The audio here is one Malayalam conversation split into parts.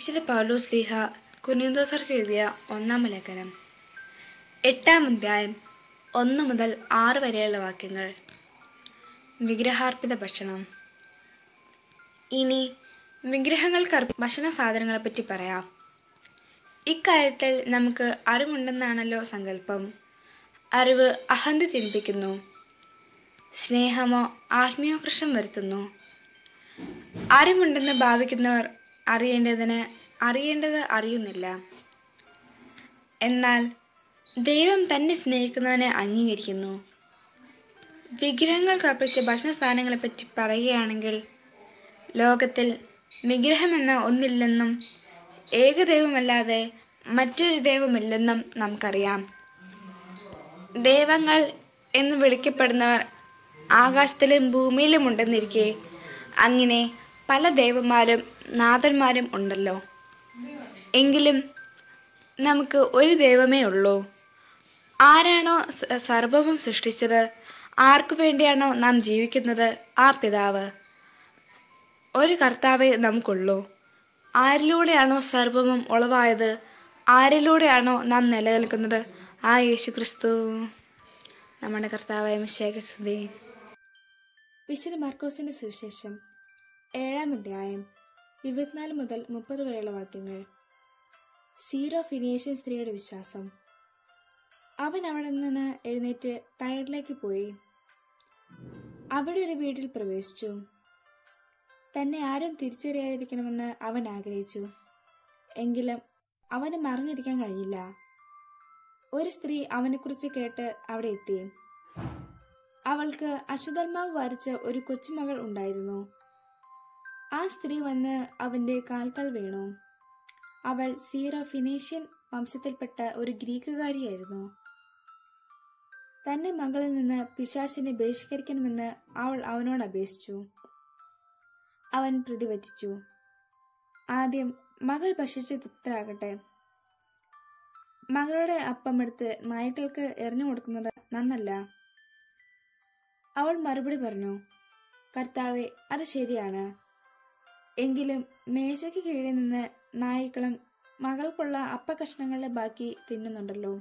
വിശുദ്ധ പൗലോസ് ലീഹ കുനിന്തോസർക്ക് എഴുതിയ ഒന്നാം ലേഖനം. എട്ടാം അധ്യായം ഒന്ന് മുതൽ ആറ് വരെയുള്ള വാക്യങ്ങൾ. വിഗ്രഹാർപ്പിത ഭക്ഷണം. ഇനി വിഗ്രഹങ്ങൾക്ക് ഭക്ഷണ സാധനങ്ങളെപ്പറ്റി പറയാം. ഇക്കാര്യത്തിൽ നമുക്ക് അറിവുണ്ടെന്നാണല്ലോ സങ്കല്പം. അറിവ് അഹന്ത ചിന്തിക്കുന്നു. സ്നേഹമോ ആത്മീയകൃഷ്ണം വരുത്തുന്നു. അറിവുണ്ടെന്ന് ഭാവിക്കുന്നവർ അറിയേണ്ടതിന് അറിയേണ്ടത് അറിയുന്നില്ല. എന്നാൽ ദൈവം തന്നെ സ്നേഹിക്കുന്നവനെ അംഗീകരിക്കുന്നു. വിഗ്രഹങ്ങൾ അർപ്പിച്ച ഭക്ഷണ സാധനങ്ങളെപ്പറ്റി പറയുകയാണെങ്കിൽ ലോകത്തിൽ വിഗ്രഹമെന്ന ഒന്നില്ലെന്നും ഏകദൈവമല്ലാതെ മറ്റൊരു ദൈവമില്ലെന്നും നമുക്കറിയാം. ദൈവങ്ങൾ എന്ന് വിളിക്കപ്പെടുന്നവർ ആകാശത്തിലും ഭൂമിയിലും ഉണ്ടെന്നിരിക്കെ അങ്ങനെ പല ദേവന്മാരും നാഥന്മാരും ഉണ്ടല്ലോ. എങ്കിലും നമുക്ക് ഒരു ദൈവമേ ഉള്ളൂ. ആരാണോ സർവവും സൃഷ്ടിച്ചത് ആർക്കു വേണ്ടിയാണോ നാം ജീവിക്കുന്നത് ആ പിതാവ്. ഒരു കർത്താവേ നമുക്കുള്ളൂ. ആരിലൂടെയാണോ സർവവും ഉളവായത് ആരിലൂടെയാണോ നാം നിലനിൽക്കുന്നത് ആ യേശു ക്രിസ്തു നമ്മുടെ കർത്താവായ മിശേഖസ്തുതി വിശുദ്ധ മാർക്കോസിന്റെ സുവിശേഷം. ഏഴാം അധ്യായം ഇരുപത്തിനാല് മുതൽ മുപ്പത് വരെയുള്ള വാക്യങ്ങൾ. സീറോ ഫിനേഷ്യൻ സ്ത്രീയുടെ വിശ്വാസം. അവൻ അവിടെ നിന്ന് എഴുന്നേറ്റ് ടയറിലേക്ക് പോയി. അവിടെ ഒരു വീട്ടിൽ പ്രവേശിച്ചു. തന്നെ ആരും തിരിച്ചറിയാതിരിക്കണമെന്ന് അവൻ ആഗ്രഹിച്ചു. എങ്കിലും അവന് മറിഞ്ഞിരിക്കാൻ കഴിഞ്ഞില്ല. ഒരു സ്ത്രീ അവനെക്കുറിച്ച് കേട്ട് അവിടെ എത്തി. അവൾക്ക് അശ്വതർമാവ് വരച്ച ഒരു കൊച്ചുമകൾ ഉണ്ടായിരുന്നു. ആ സ്ത്രീ വന്ന് അവന്റെ കാൽക്കൽ വീണു. അവൾ സീറോ ഫിനീഷ്യൻ വംശത്തിൽപ്പെട്ട ഒരു ഗ്രീക്കുകാരിയായിരുന്നു. തന്റെ മകളിൽ നിന്ന് പിശാചിനെ ബഹിഷ്കരിക്കണമെന്ന് അവൾ അവനോട് അപേക്ഷിച്ചു. അവൻ പ്രതിവചിച്ചു. ആദ്യം മകൾ ഭക്ഷിച്ച തൃപ്തരാകട്ടെ. മകളുടെ അപ്പം എടുത്ത് നായ്ക്കൾക്ക് എറിഞ്ഞു കൊടുക്കുന്നത് നന്നല്ല അവൾ മറുപടി പറഞ്ഞു കർത്താവെ അത് ശരിയാണ്. എങ്കിലും മേശയ്ക്ക് കീഴിൽ നിന്ന് നായ്ക്കളും മകൾക്കുള്ള അപ്പകഷ്ണങ്ങളുടെ ബാക്കി തിന്നുന്നുണ്ടല്ലോ.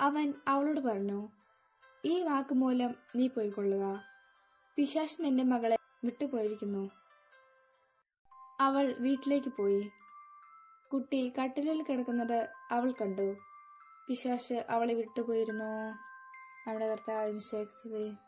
അവൻ അവളോട് പറഞ്ഞു ഈ വാക്ക് മൂലം നീ പോയിക്കൊള്ളുക. പിശാശ് നിന്റെ മകളെ വിട്ടുപോയിരിക്കുന്നു. അവൾ വീട്ടിലേക്ക് പോയി. കുട്ടി കട്ടിലിൽ കിടക്കുന്നത് അവൾ കണ്ടു. പിശാശ് അവളെ വിട്ടുപോയിരുന്നു. നമ്മുടെ കർത്താവ് വിശ്വസിച്ചത്